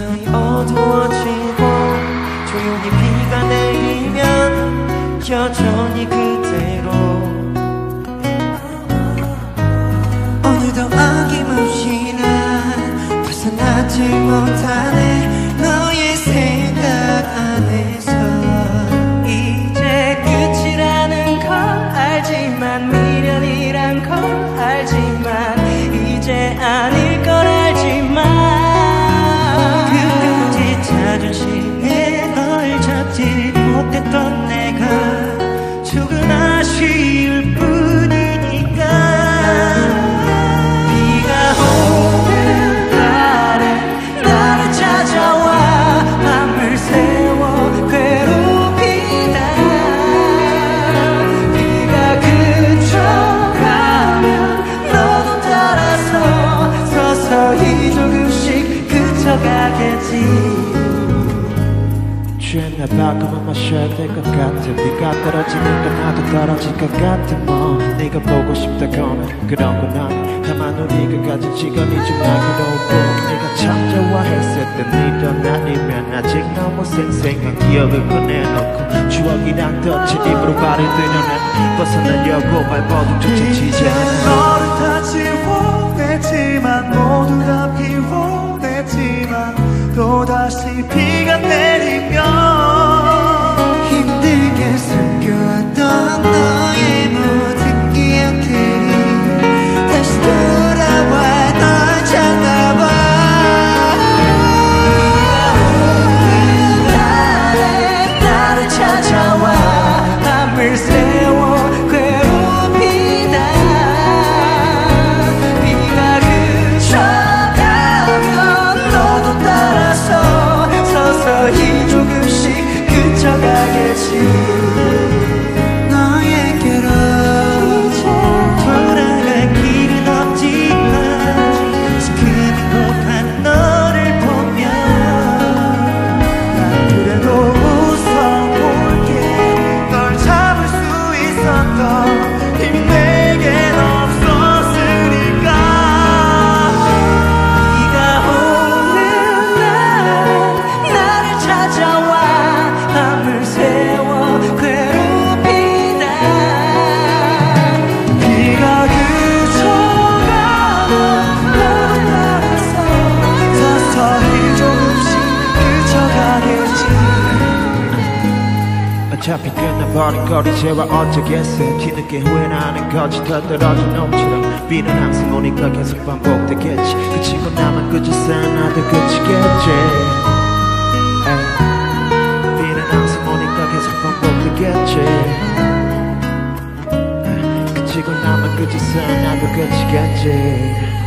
세상이 어두워지고 조용히 비가 내리면 여전히 그대로. 오늘도 어김없이 난 벗어나질 못하네 너의 생 이제 아 그쳐가겠지. 취했나 봐 그만 마셔야 될 것 같아. 비가 떨어지니까 나도 떨어질 것 같아. 뭐 네가 보고 싶다거나 그런 건 아니 다만 우리가 가진 시간이 좀 날카롭고 네가 참 좋아했을 때 네던 아니면 아직 너무 생생한 기억을 꺼내놓고 추억이랑 덧친 입으로 발을 들여내 벗어나려고 발버둥조차 치지 않아. 너를 다지 밤을 어차피 끝나버린 거리 제와 어쩌겠어 뒤늦게 후회나는 거지. 더 떨어진 놈처럼 비는 항상 오니까 계속 반복되겠지. 그치고 나만 그저 나도 그치겠지. 비는 항상 오니까 계속 반복되겠지. 그치고 나만 그저 나도 그치겠지